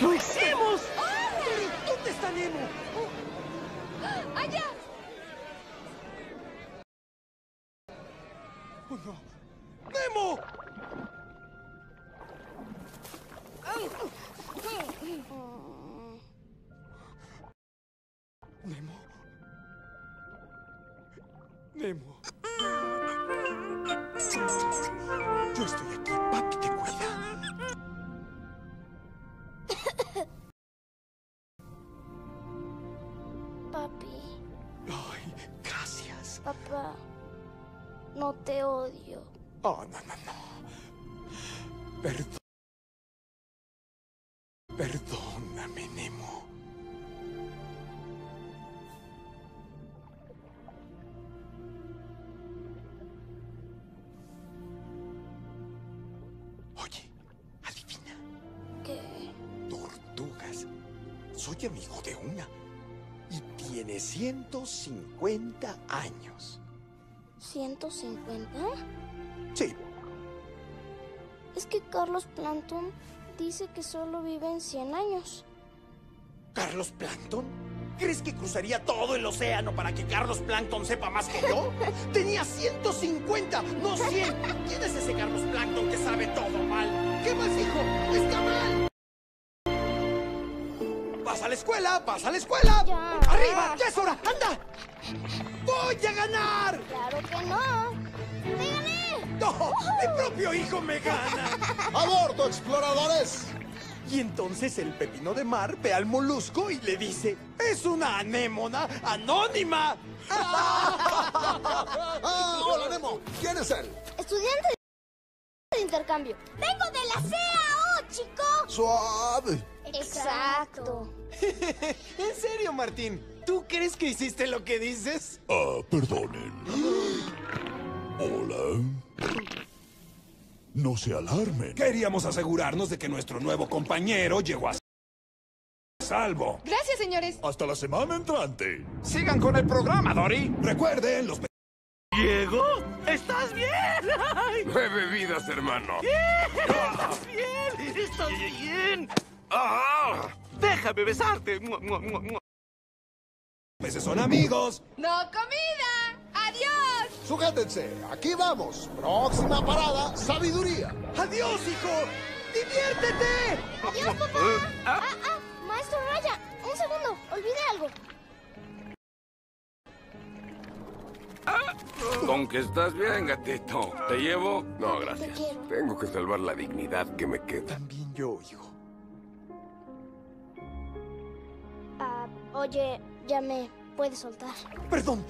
¡Lo hicimos! ¿Dónde está Nemo? ¡Allá! ¡Oh, no! ¡Nemo! Nemo. Nemo. Yo estoy aquí, papá, no te odio. Oh, no, no, no. Perdón. Perdóname, Nemo. Oye, adivina. ¿Qué? Tortugas. Soy amigo de una. Tiene 150 años. ¿150? Sí, Es que Carlos Planton dice que solo viven 100 años. ¿Carlos Plankton? ¿Crees que cruzaría todo el océano para que Carlos Plankton sepa más que yo? Tenía 150, no 100. ¿Quién es ese Carlos Plankton que sabe todo mal? ¿Qué más dijo? ¡Está mal! ¡Vas a la escuela! ¡Vas a la escuela! Ya. ¡Arriba! ¡Ya es hora! ¡Anda! ¡Voy a ganar! Claro que no. ¡Te gané! ¡No! ¡Mi propio hijo me gana! ¡Aborto, exploradores! Y entonces el pepino de mar ve al molusco y le dice: ¡Es una anémona anónima! ¡Ah, hola, Nemo! ¿Quién es él? Estudiante de intercambio. ¡Vengo de la CAO, chico! Suave. Exacto. ¿En serio, Martín? ¿Tú crees que hiciste lo que dices? Ah, perdonen. Hola. No se alarmen. Queríamos asegurarnos de que nuestro nuevo compañero llegó a salvo. Gracias, señores. Hasta la semana entrante. Sigan con el programa, Dory. Recuerden, los... ¿Diego? ¿Estás bien? Ay, Nueve vidas, hermano. ¿Estás bien? ¿Estás bien? Ah, déjame besarte. Peces son amigos. ¡No comida! ¡Adiós! Sujétense, aquí vamos. Próxima parada, sabiduría. ¡Adiós, hijo! ¡Diviértete! ¡Adiós, papá! ¡Ah, ah! Maestro Raya, un segundo. Olvidé algo. Con que estás bien, gatito. ¿Te llevo? No, gracias. Te quiero. Tengo que salvar la dignidad que me queda. También yo, hijo. Oye, ya me puedes soltar. Perdón.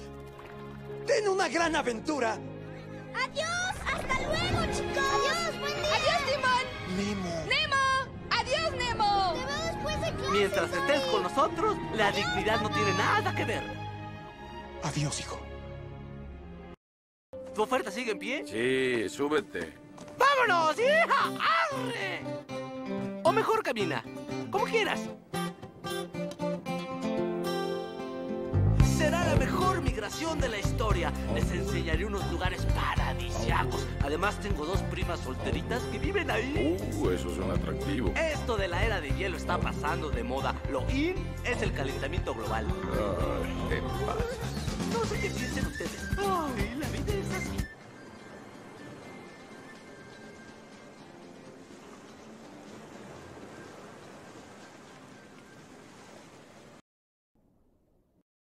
Ten una gran aventura. ¡Adiós! ¡Hasta luego, chicos! ¡Adiós, buen día! ¡Adiós, Timón! Nemo. ¡Nemo! ¡Adiós, Nemo! Te veo después de clase. Mientras estés con nosotros, la dignidad no tiene nada que ver. Adiós, hijo. ¿Tu oferta sigue en pie? Sí, súbete. ¡Vámonos, hija! ¡Arre! O mejor camina, como quieras. De la historia. Les enseñaré unos lugares paradisiacos. Además, tengo dos primas solteritas que viven ahí. Uh, eso suena atractivo. Esto de la era de hielo está pasando de moda. Lo in es el calentamiento global.